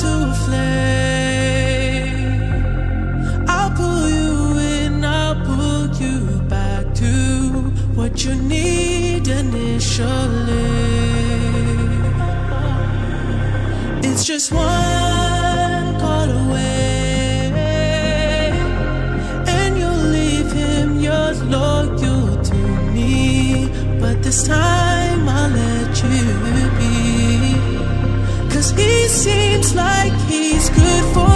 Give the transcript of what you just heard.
to a flame. I pull you in, I pull you back to what you need initially. it's like he's good for